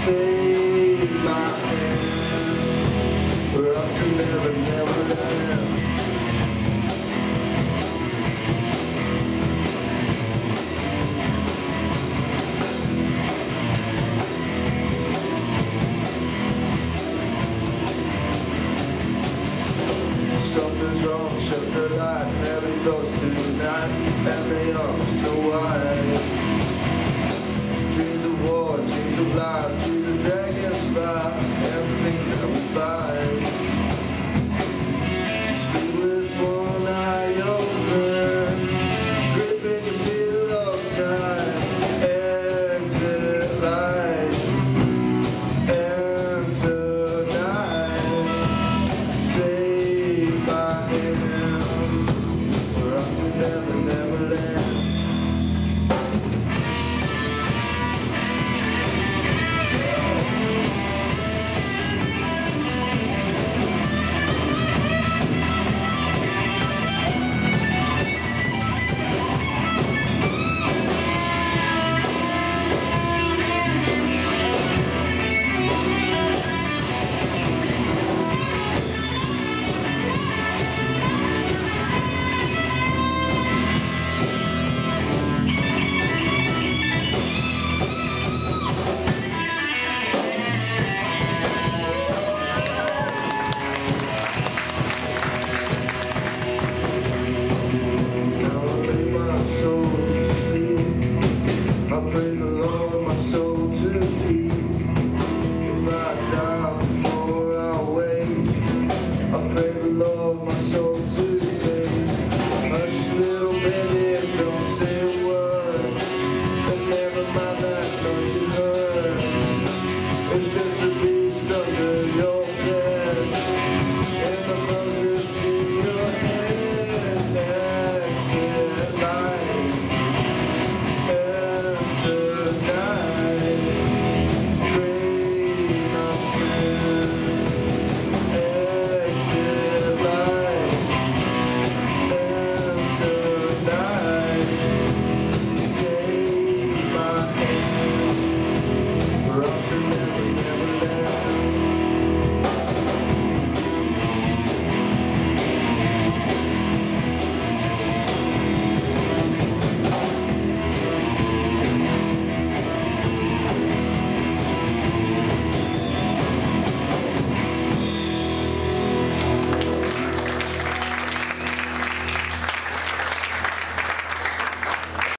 Take my hand We're you never, never Something's wrong, check the light Heavy thoughts tonight And they are so wide sublime to the dragonfly, everything's amplified.